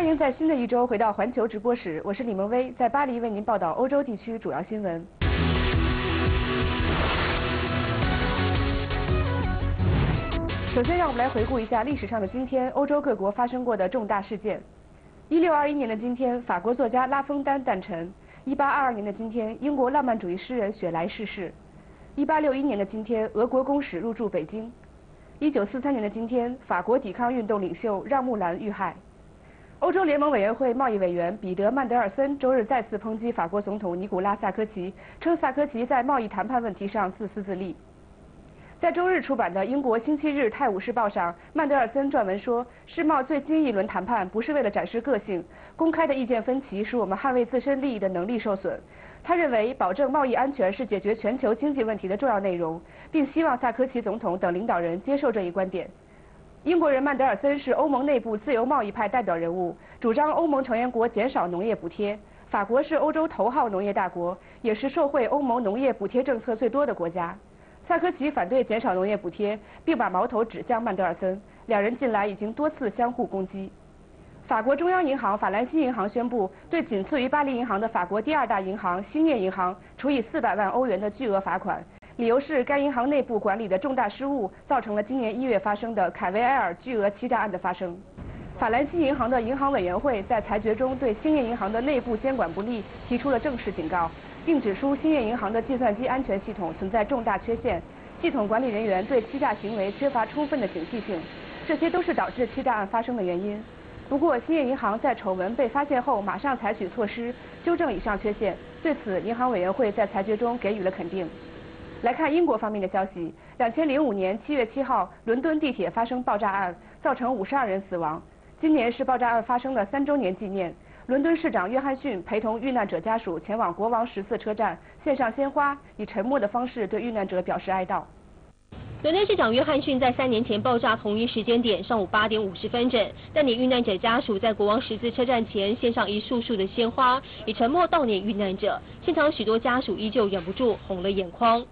欢迎在新的一周回到环球直播室，我是李梦薇，在巴黎为您报道欧洲地区主要新闻。首先，让我们来回顾一下历史上的今天，欧洲各国发生过的重大事件。一六二一年的今天，法国作家拉封丹诞辰。一八二二年的今天，英国浪漫主义诗人雪莱逝世。一八六一年的今天，俄国公使入驻北京。一九四三年的今天，法国抵抗运动领袖让·木兰遇害。欧洲联盟委员会贸易委员彼得·曼德尔森周日再次抨击法国总统尼古拉·萨科齐，称萨科齐在贸易谈判问题上自私自利。在周日出版的英国《星期日泰晤士报》上，曼德尔森撰文说，世贸最新一轮谈判不是为了展示个性，公开的意见分歧使我们捍卫自身利益的能力受损。他认为，保证贸易安全是解决全球经济问题的重要内容，并希望萨科齐总统等领导人接受这一观点。英国人曼德尔森是欧盟内部自由贸易派代表人物，主张欧盟成员国减少农业补贴。法国是欧洲头号农业大国，也是受惠欧盟农业补贴政策最多的国家。萨科齐反对减少农业补贴，并把矛头指向曼德尔森。两人近来已经多次相互攻击。法国中央银行法兰西银行宣布，对仅次于巴黎银行的法国第二大银行兴业银行处以四百万欧元的巨额罚款，理由是该银行内部管理的重大失误造成了今年一月发生的凯维埃尔巨额欺诈案的发生。法兰西银行的银行委员会在裁决中对兴业银行的内部监管不力提出了正式警告。并指出，兴业银行的计算机安全系统存在重大缺陷，系统管理人员对欺诈行为缺乏充分的警惕性，这些都是导致欺诈案发生的原因。不过，兴业银行在丑闻被发现后，马上采取措施纠正以上缺陷，对此，银行委员会在裁决中给予了肯定。来看英国方面的消息，两千零五年七月七号，伦敦地铁发生爆炸案，造成五十二人死亡。今年是爆炸案发生的三周年纪念。伦敦市长约翰逊陪同遇难者家属前往国王十字车站，献上鲜花，以沉默的方式对遇难者表示哀悼。伦敦市长约翰逊在三年前爆炸同一时间点，上午八点五十分整，带领遇难者家属在国王十字车站前献上一束束的鲜花，以沉默悼念遇难者。现场许多家属依旧忍不住红了眼眶。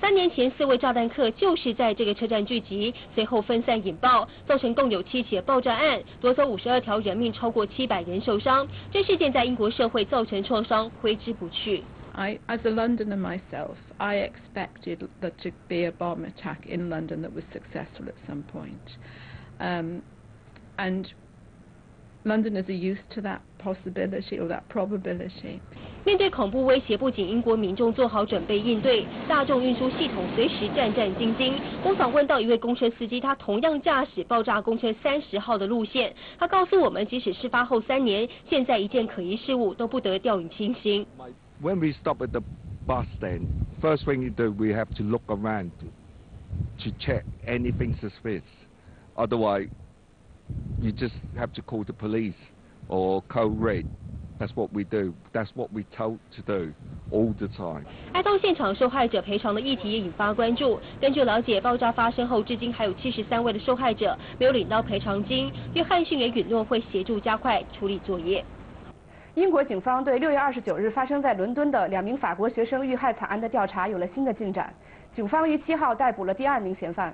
三年前，四位炸弹客就是在这个车站聚集，随后分散引爆，造成共有七起爆炸案，夺走五十二条人命，超过七百人受伤。这事件在英国社会造成创伤，挥之不去。I, as a Londoner myself, I expected there to be a bomb attack in London that was successful at some point, um, and Londoners are used to that possibility or that probability. 面对恐怖威胁，不仅英国民众做好准备应对，大众运输系统随时战战兢兢。我访问到一位公车司机，他同样驾驶爆炸公车三十号的路线。他告诉我们，即使事发后三年，现在一件可疑事物都不得掉以轻心。When we stop at the bus stand, first thing you do, we have to look around to check anything suspicious. Otherwise, you just have to call the police or code red. That's what we do. That's what we told to do all the time. 哀悼现场受害者赔偿的议题也引发关注。根据了解，爆炸发生后，至今还有七十三位的受害者没有领到赔偿金。约翰逊也允诺会协助加快处理作业。英国警方对六月二十九日发生在伦敦的两名法国学生遇害惨案的调查有了新的进展。警方于七号逮捕了第二名嫌犯。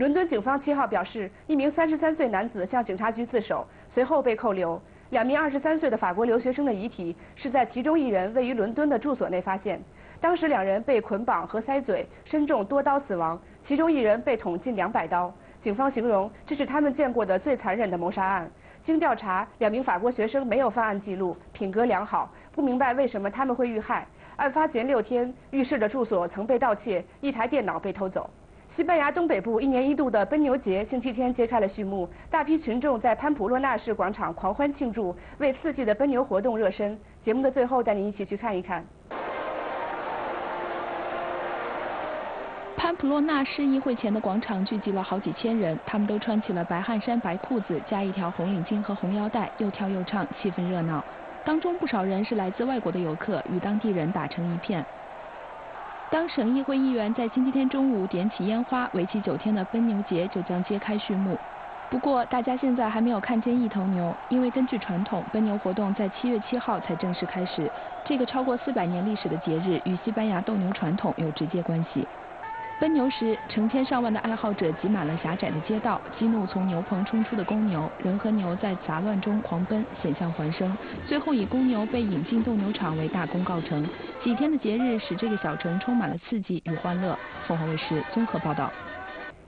伦敦警方七号表示，一名三十三岁男子向警察局自首，随后被扣留。两名二十三岁的法国留学生的遗体是在其中一人位于伦敦的住所内发现。当时两人被捆绑和塞嘴，身中多刀死亡，其中一人被捅近两百刀。警方形容这是他们见过的最残忍的谋杀案。经调查，两名法国学生没有犯案记录，品格良好，不明白为什么他们会遇害。案发前六天，浴室的住所曾被盗窃，一台电脑被偷走。西班牙东北部一年一度的奔牛节星期天揭开了序幕，大批群众在潘普洛纳市广场狂欢庆祝，为刺激的奔牛活动热身。节目的最后，带您一起去看一看。潘普洛纳市议会前的广场聚集了好几千人，他们都穿起了白汗衫、白裤子，加一条红领巾和红腰带，又跳又唱，气氛热闹。当中不少人是来自外国的游客，与当地人打成一片。当省议会议员在星期天中午点起烟花，为期九天的奔牛节就将揭开序幕。不过，大家现在还没有看见一头牛，因为根据传统，奔牛活动在七月七号才正式开始。这个超过四百年历史的节日与西班牙斗牛传统有直接关系。奔牛时，成千上万的爱好者挤满了狭窄的街道，激怒从牛棚冲出的公牛，人和牛在杂乱中狂奔，险象环生，最后以公牛被引进斗牛场为大功告成。几天的节日使这个小城充满了刺激与欢乐。凤凰卫视综合报道。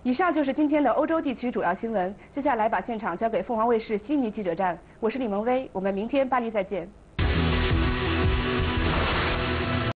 以上就是今天的欧洲地区主要新闻，接下来把现场交给凤凰卫视悉尼记者站，我是李萌薇，我们明天巴黎再见。